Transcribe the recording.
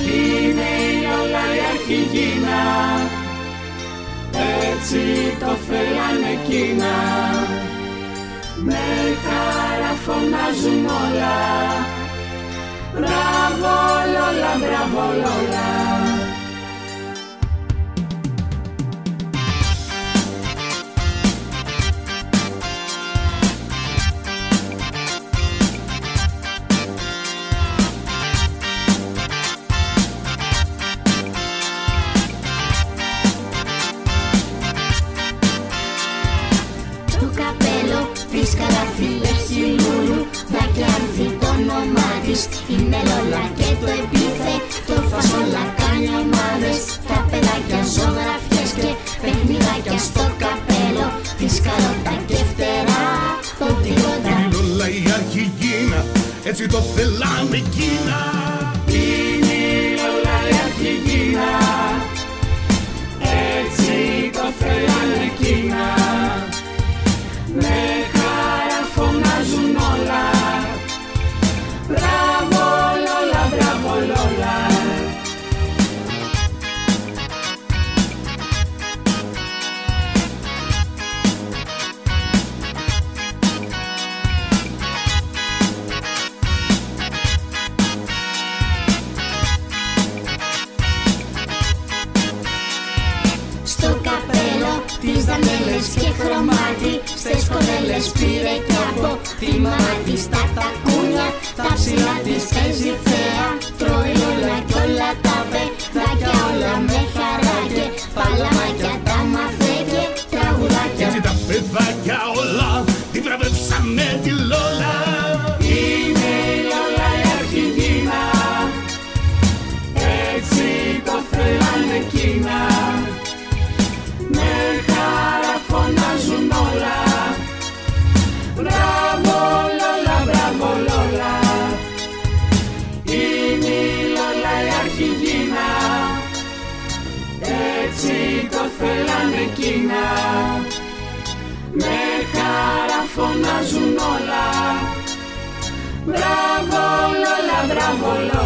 Είναι η Λόλα η αρχηγίνα Έτσι το θέλανε εκείνα. Με χαρά φωνάζουν όλα. Μπράβο Λόλα, μπράβο Λόλα της καλαφίλες χιλούλου Θα και άνθη το όνομά της Είναι Λόλα και το επίθε Το φασόλα κάνει ομάδες Τα παιδάκια ζωγραφιές και παιχνιδάκια στο καπέλο Της καρότα και φτερά Το τίποτα Η Λόλα η αρχηγίνα, έτσι το θέλανε εκείνα. Τις δανέλες και χρωμάτι Στις κονέλες πήρε και από τη μάτι Στα τακούνια τα ψηλά της παίζει θέα. Τρώει όλα κι όλα τα παιδάκια όλα με χαρά και παλαμάκια τα μαθαίνει και τραγουδάκια. Έτσι τα παιδάκια όλα τη βραβεύσανε τη Λόλα. Είναι η Λόλα η αρχηγίνα Έτσι το θέλανε εκείνα Λόλα,